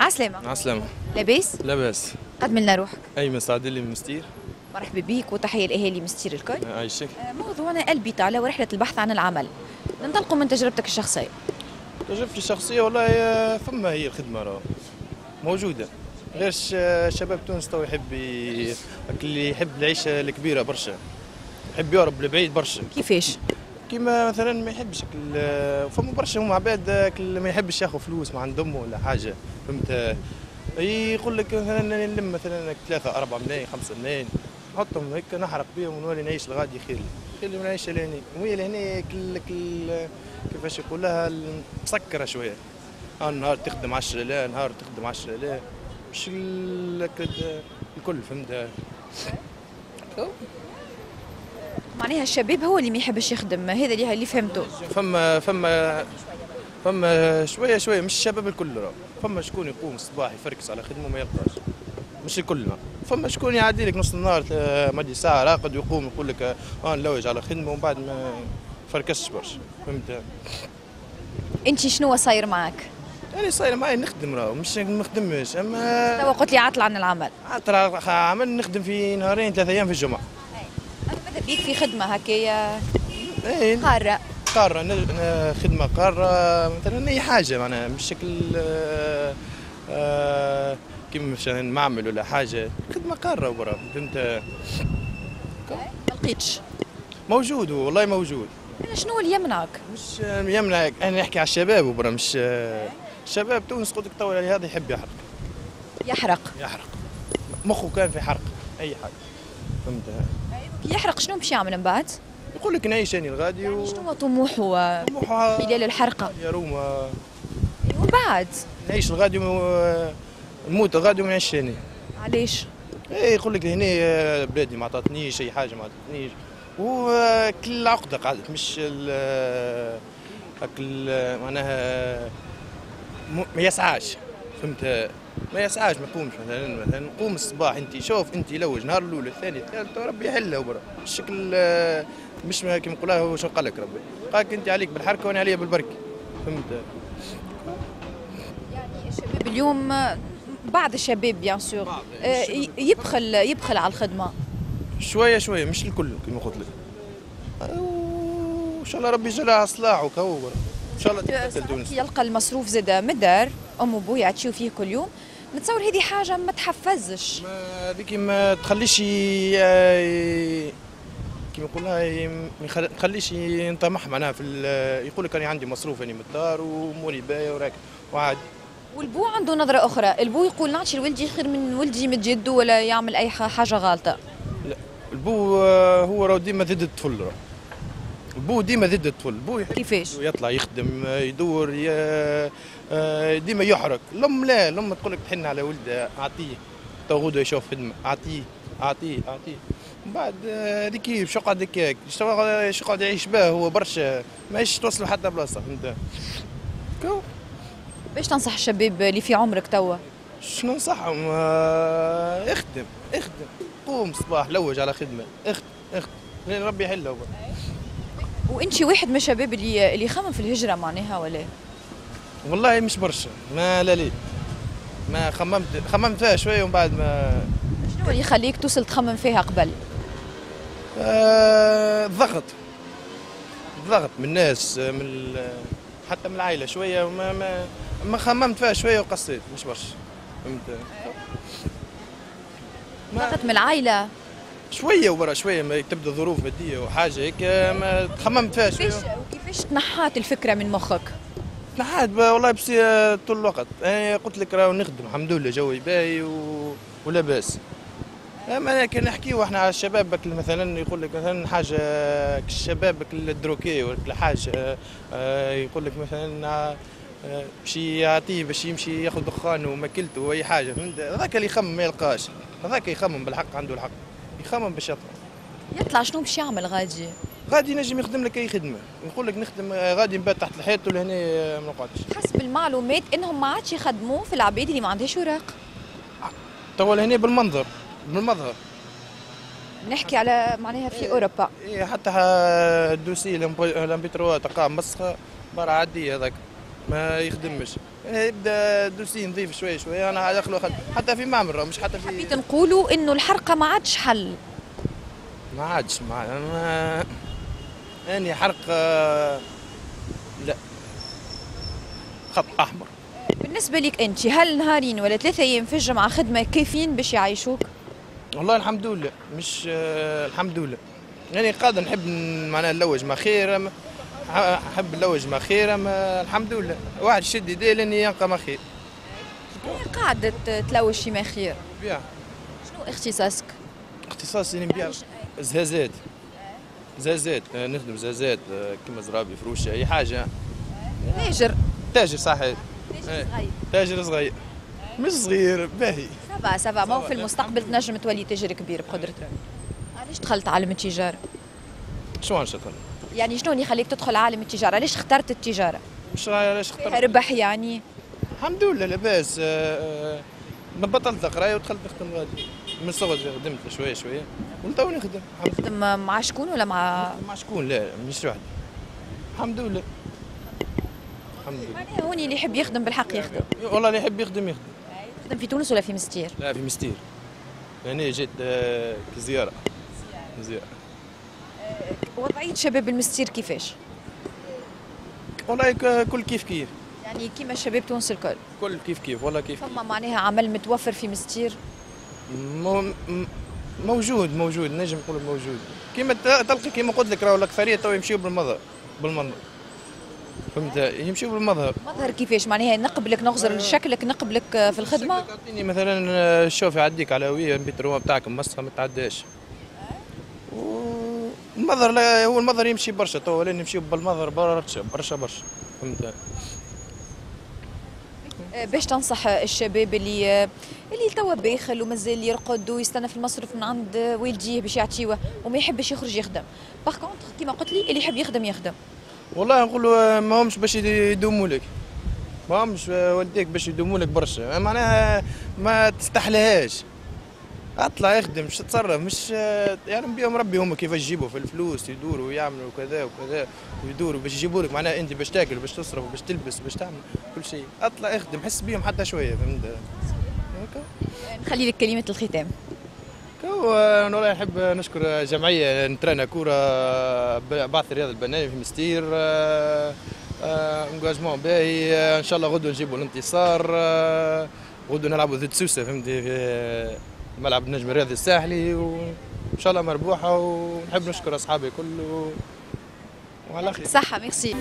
عسلامة. عسلامة. لاباس؟ لاباس. قدم لنا روحك. أيمن سعد لي من مستير. مرحبا بيك وتحية لأهالي مستير الكل. عايشك آه، موضوعنا البطالة ورحلة البحث عن العمل. ننطلقوا من تجربتك الشخصية. تجربتي الشخصية والله آه، فما هي الخدمة راه موجودة. غير ش- شباب تونس تو يحب اللي يحب العيشة الكبيرة برشا. يحب يهرب لبعيد برشا. كيفاش؟ كيما مثلا ما يحبش فما برشا هم عباد ما يحبش ياخذ فلوس ما عند أمه ولا حاجة فهمت؟ يقول لك مثلا نلم مثلا ثلاثة أربعة ملايين خمسة ملايين نحطهم هيك نحرق بهم ونولي نعيش الغادي خير خير لي من العيشة لهني. وهي لهني كيفاش يقول لها؟ مسكرة شوية. آه نهار تخدم 10 لا نهار تخدم 10 لا مش ال- كد- الكل فهمت؟ معناها الشباب هو اللي ما يحبش يخدم هذا اللي اللي فهمته. فما فما فما شوية شوية مش الشباب الكل راه فما شكون يقوم الصباح يفركس على خدمة ما يلقاش. مش الكل. فما شكون يعدي لك نص النهار مدي ساعة راقد ويقوم يقول لك آه نلوج على خدمة ومن بعد ما فركسش برشا. فهمت؟ أنت شنو صاير معك؟ يعني صاير معي نخدم راه مش ما نخدمش أما توا قلت لي عطل عن العمل. عطر عمل نخدم في نهارين ثلاثة أيام في الجمعة. أنا بيك في خدمة هكايا؟ قارة. قارة ن- ن- خدمة قارة مثلا أي حاجة معناها مش شكل آه، آه، كيما مثلا معمل ولا حاجة خدمة قارة برا فهمت؟ ما لقيتش. موجود والله موجود. شنو اللي يمنعك؟ مش آه، يمنع أنا نحكي على الشباب برا مش الشباب تونس قلت لك تو هذا يحب يحرق. يحرق. يحرق. مخه كان في حرق أي حاجة. فهمت كي يحرق شنو باش يعمل من بعد؟ يقول لك نعيش أنا الغادي و شنو طموحه طموحها خلال الحرقة؟ يا روما. ومن بعد؟ نعيش الغادي نموت الغادي وما نعيش هنا علاش؟ إيه يقول لك هنا آه، بلادي ما عطاتنيش أي حاجة ما عطاتنيش. وكل عقدة قعدت مش ال ال- معناها ما يسعاش. فهمت؟ ما يسعاش ما يقومش مثلا مثلا نقوم الصباح انت شوف انت لوج نهار الأول الثاني الثالث ربي يحلها برا. الشكل آه، مش ما كيما نقولها هو شو قال لك ربي؟ قال لك انت عليك بالحركة وأنا عليا بالبركة. فهمت؟ يعني الشباب اليوم بعض الشباب bien sûr آه، ي- يبخل يبخل على الخدمة. شوية شوية مش الكل كما قلت لك. وإن شاء الله ربي يجعلها على صلاح وكهو برا. إن شاء الله يلقى المصروف زاد من الدار أم وبويا يعطيو فيه كل يوم نتصور هذه حاجة ما تحفزش. ما هذيك ما تخليش ي- كيما يقولها ي- ما تخليش ينطمح معناها في يقول لك أنا عندي مصروف اني من الدار واموري باهيه وراك. وعادي والبو عنده نظرة أخرى. البو يقول نعطي لولدي خير من ولدي من جده ولا يعمل أي ح- حاجة غلطه لا البو آه، هو راه ديما ضد الطفل. البو ديما ضد الطفل. البو يحب كيفاش؟ يطلع يخدم يدور ي- آه، ديما يحرك الام لا الام تقول لك تحن على ولدها أعطيه. تو غدوه يشوف خدمة أعطيه أعطيه أعطيه. من بعد آه، هذيك شو قعد هكاك؟ شو شو قعد يعيش به هو برشا؟ ماهيش توصل حتى بلاصة فهمت كو. باش تنصح الشباب اللي في عمرك توا؟ شنو ننصحهم؟ آه، اخدم اخدم. قوم صباح لوج على خدمة. اخدم اخدم. لين ربي يحلها هو. وانت واحد من الشباب اللي اللي يخمم في الهجرة معناها ولا؟ والله مش برشا ما لا لي ما خممت خممت فيها شوية ومن بعد ما شنو اللي يخليك توصل تخمم فيها قبل؟ آه، ضغط. ضغط من الناس من ال- حتى من العائلة شوية وما ما ما خممت فيها شوية وقصيت مش برشا. فهمت؟ ضغط من العائلة؟ شوية ورا شوية ما تبدا ظروف مادية وحاجة هيك آه، ما خممت فيها كيفاش شوية. وكيفاش تنحات الفكرة من مخك؟ نحات بقى والله بس آه، طول الوقت. أنا قلت لك راهو نخدم الحمد لله جوي باهي و... ولا باس. أما كان نحكيو إحنا على الشباب مثلا يقول لك مثلا حاجة الشباب الدروكي ولا حاجة آه، يقول لك مثلا آه، باش يعطيه باش يمشي ياخذ دخان وماكلته وأي حاجة. فهمت هذاك اللي يخمم ما يلقاش. هذاك يخمم بالحق عنده الحق. يخمم باش يطلع يطلع شنو باش يعمل غادي؟ غادي ينجم يخدم لك أي خدمة. يقول لك نخدم آه، غادي نبات تحت الحيط ولهنا آه، ما نقعدش. حسب المعلومات إنهم ما عادش يخدموا في العباد اللي ما عندهاش أوراق. توا لهنا بالمنظر بالمظهر. نحكي على معناها في أوروبا. إيه حتى الدوسي لامبيتروا تقع مسخة برا عادية هذاك. ما يخدمش. يبدا دوسي نظيف شوي شوي أنا داخل واخد حتى في معمر مش حتى في حبيت نقولوا إنه الحرقة ما عادش حل. ما عادش ما ما اني حرق آه، لا. خط أحمر. بالنسبة لك أنت هل نهارين ولا ثلاثة أيام في الجمعة خدمة كافيين باش يعيشوك؟ والله الحمد لله مش الحمد لله. يعني قادر نحب معناها نلوج ما خير نحب نلوج ما خير أما الحمد لله. واحد شد يديه لاني ينقى ما خير قاعدة تلوش شي ما خير بيع. شنو اختصاصك؟ اختصاصي نبيع زهازات زهازات آه، نخدم زهازات آه، كيما زرابي فروشة أي حاجة. تاجر. تاجر صحيح إيه. صغير. تاجر صغير. مش صغير باهي. ça va ça va ما هو في المستقبل تنجم تولي تاجر كبير بقدرة ربي علاش دخلت عالم التجارة؟ شو نشتغل يعني شنو اللي يخليك تدخل عالم التجارة؟ علاش اخترت التجارة؟ مش علاش اخترت؟ ربح يعني. الحمد لله لاباس. آه، آه، ما بطلت قرايه ودخلت نخدم غادي من صغري خدمت شوية شوية ولتو نخدم تخدم مع شكون ولا مع مع شكون؟ لا مش وحدي. الحمد لله. الحمد لله. معناها هوني اللي يحب يخدم بالحق يخدم. والله اللي يحب يخدم يخدم. تخدم في تونس ولا في مستير؟ لا في مستير. يعني جيت آه، كزيارة. زيارة. وضعية شباب المستير كيفاش؟ والله كل كيف كيف. يعني كيما شباب تونس الكل. كل كيف كيف والله كيف فما معناها عمل متوفر في مستير؟ مو- موجود موجود نجم نقول موجود. كيما تلقى كيما قلت لك راهو الأكثرية تو يمشيو بالمظهر بالمنظر. فهمت؟ يمشيو بالمظهر. مظهر كيفاش؟ معناها نقبلك نغزر شكلك نقبلك في الخدمة؟ تعطيني مثلا آه، شوف يعديك على هويه الروما بتاعك مسخه ما تعداش. المظهر هو المظهر يمشي برشا تو لأن يمشيو بالمظهر برشا برشا برشا. فهمت؟ باش تنصح الشباب اللي اللي توا باخل ومازال يرقد ويستنى في المصرف من عند والديه باش يعطيوه وما يحبش يخرج يخدم. باغ كونتخ كيما قلت لي اللي يحب يخدم يخدم. والله نقولوا ما همش باش يدوموا لك. ما همش والديك باش يدوموا لك برشا. معناها ما تستحلهاش. اطلع اخدم مش تتصرف مش يعني بيهم ربي هم كيفاش يجيبوا في الفلوس يدوروا ويعملوا كذا وكذا ويدوروا باش يجيبوا لك معناها أنت باش تاكل باش تصرف باش تلبس باش تعمل كل شيء. اطلع اخدم حس بيهم حتى شوية فهمت؟ نخلي لك كلمة الختام. كو أنا والله نحب نشكر جمعية نترانا كورة بعث الرياض البناني في مستير آه، آه، انجاجمون باهي آه، إن شاء الله غدوة نجيبوا الانتصار آه، غدوة نلعبوا ضد سوسة فهمتي ملعب النجم الرياضي الساحلي وإن شاء الله مربوحة ونحب نشكر أصحابي كل و... وعلى خير. صحة ميرسي.